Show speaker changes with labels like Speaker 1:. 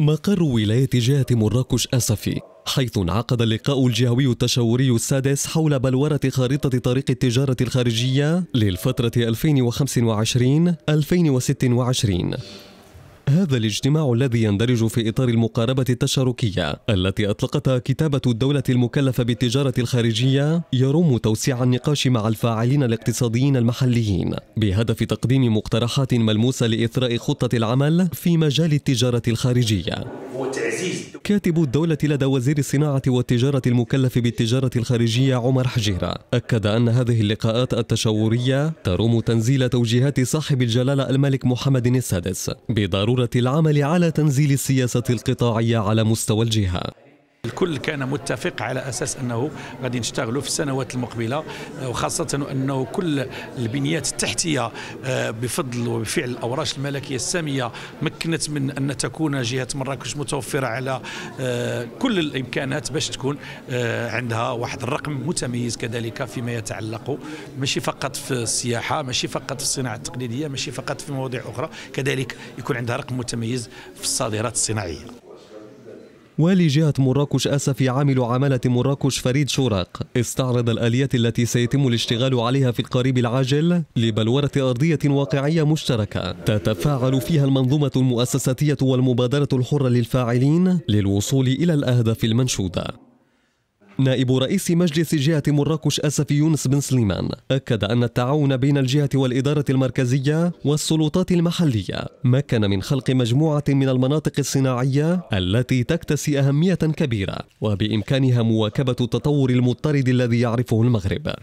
Speaker 1: مقر ولاية جهة مراكش أسفي حيث انعقد اللقاء الجهوي التشاوري السادس حول بلورة خارطة طريق التجارة الخارجية للفترة 2025-2026 هذا الاجتماع الذي يندرج في إطار المقاربة التشاركية التي أطلقتها كتابة الدولة المكلفة بالتجارة الخارجية يروم توسيع النقاش مع الفاعلين الاقتصاديين المحليين بهدف تقديم مقترحات ملموسة لإثراء خطة العمل في مجال التجارة الخارجية. كاتب الدولة لدى وزير الصناعة والتجارة المكلف بالتجارة الخارجية عمر حجيرة. أكد أن هذه اللقاءات التشاورية تروم تنزيل توجيهات صاحب الجلالة الملك محمد السادس بضرورة العمل على تنزيل السياسة القطاعية على مستوى الجهة.
Speaker 2: الكل كان متفق على أساس أنه غادي نشتغلوا في السنوات المقبلة وخاصة أنه كل البنيات التحتية آه، بفضل وبفعل الأوراش الملكية السامية مكنت من أن تكون جهة مراكش متوفرة على آه، كل الإمكانات باش تكون آه، عندها واحد الرقم متميز كذلك فيما يتعلق ماشي فقط في السياحة ماشي فقط في الصناعة التقليدية ماشي فقط في مواضيع أخرى كذلك يكون عندها رقم متميز في الصادرات الصناعية.
Speaker 1: والي جهة مراكش آسف عامل عمالة مراكش فريد شوراق. استعرض الآليات التي سيتم الاشتغال عليها في القريب العاجل لبلورة أرضية واقعية مشتركة. تتفاعل فيها المنظومة المؤسساتية والمبادرة الحرة للفاعلين للوصول إلى الأهداف المنشودة. نائب رئيس مجلس جهة مراكش أسف يونس بن سليمان أكد أن التعاون بين الجهة والإدارة المركزية والسلطات المحلية مكن من خلق مجموعة من المناطق الصناعية التي تكتسي أهمية كبيرة وبإمكانها مواكبة التطور المضطرد الذي يعرفه المغرب.